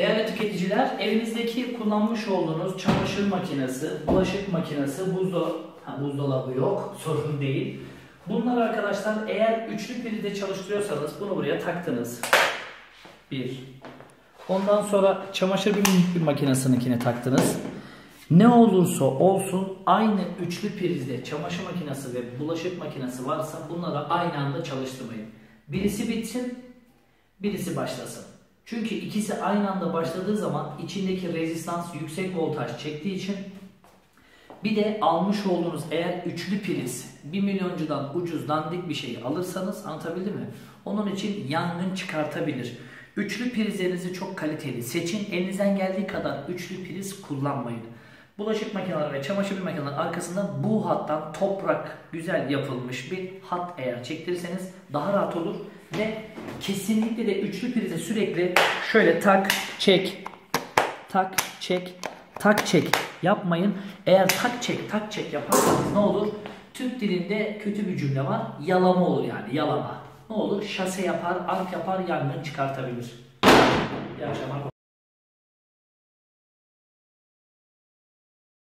Değerli tüketiciler, evinizdeki kullanmış olduğunuz çamaşır makinesi, bulaşık makinesi, buzdo ha, buzdolabı yok, sorun değil. Bunlar arkadaşlar eğer üçlü prizde çalıştırıyorsanız bunu buraya taktınız. Bir. Ondan sonra çamaşır bir, makinesininkine taktınız. Ne olursa olsun aynı üçlü prizde çamaşır makinesi ve bulaşık makinesi varsa bunları aynı anda çalıştırmayın. Birisi bitsin, birisi başlasın. Çünkü ikisi aynı anda başladığı zaman içindeki rezistans yüksek voltaj çektiği için bir de almış olduğunuz eğer üçlü priz 1 milyoncudan ucuz dandik bir şey alırsanız anlatabildim mi? Onun için yangın çıkartabilir. Üçlü prizlerinizi çok kaliteli seçin. Elinizden geldiği kadar üçlü priz kullanmayın. Bulaşık makineleri ve çamaşır makineleri arkasında bu hattan toprak güzel yapılmış bir hat eğer çektirirseniz daha rahat olur ve kesinlikle de üçlü prize sürekli şöyle tak çek tak çek tak çek yapmayın. Eğer tak çek tak çek yaparsanız ne olur? Türk dilinde kötü bir cümle var. Yalama olur yani yalama. Ne olur? Şase yapar, ark yapar, yangın çıkartabilir.